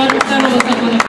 Pablo Carlos